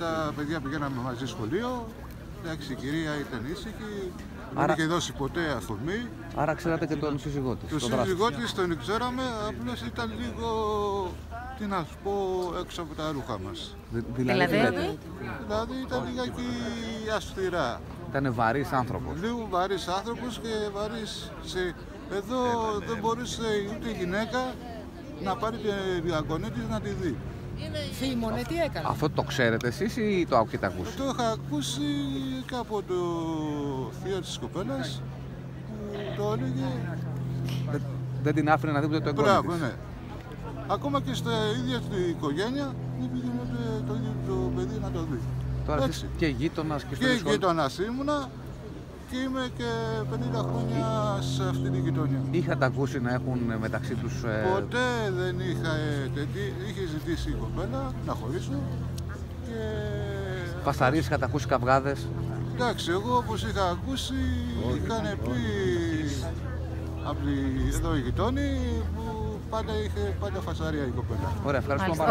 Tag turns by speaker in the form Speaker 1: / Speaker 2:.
Speaker 1: τα παιδιά πηγαίναμε μαζί σχολείο. Εντάξει, η κυρία ήταν ήσυχη. Δεν
Speaker 2: Άρα-
Speaker 1: είχε δώσει ποτέ αφορμή.
Speaker 2: Άρα ξέρατε και τον σύζυγό της.
Speaker 1: Το σύζυγό της τον ξέραμε, απλώς ήταν λίγο. Τι να σου πω, έξω από τα ρούχα μας.
Speaker 2: Δηλαδή,
Speaker 3: Δηλαδή;
Speaker 1: Δηλαδή ήταν λιγάκι αυστηρά.
Speaker 2: ήταν βαρύς άνθρωπος.
Speaker 1: Λίγο βαρύς άνθρωπος και βαρύς. Σε... Εδώ δεν μπορούσε ούτε η γυναίκα να πάρει την αγωνία της να τη δει.
Speaker 4: Θύμωνε, τι έκανε;
Speaker 2: Αυτό το ξέρετε εσείς ή το έχετε ακούσει;
Speaker 1: Το είχα ακούσει και από το θείο της κοπέλας που το έλεγε.
Speaker 2: Δεν, δεν την άφηνε να δει ούτε το εγγόνι
Speaker 1: Μπράβο,
Speaker 2: της.
Speaker 1: ναι. Ακόμα και στα ίδια την οικογένεια δεν πήγαινε ούτε το ίδιο το παιδί να το δει.
Speaker 2: Τώρα
Speaker 1: Έτσι.
Speaker 2: εσείς και γείτονας και στο
Speaker 1: Και
Speaker 2: σχολείο.
Speaker 1: γείτονας ήμουνα και είμαι και 50 χρόνια σε αυτή την γειτονιά.
Speaker 2: Είχατε ακούσει να έχουν μεταξύ τους.
Speaker 1: Ποτέ δεν είχα ε, τέτοι, είχε ζητήσει η κοπέλα να χωρίσω και
Speaker 2: Φασαρίε, είχατε ακούσει καυγάδες;
Speaker 1: Εντάξει, εγώ όπως είχα ακούσει, είχαν πει από τη- εδώ οι γειτόνοι που πάντα είχε πάντα φασαρία η κοπέλα.
Speaker 2: Ωραία, ευχαριστούμε
Speaker 3: Μάλιστα.
Speaker 2: πάρα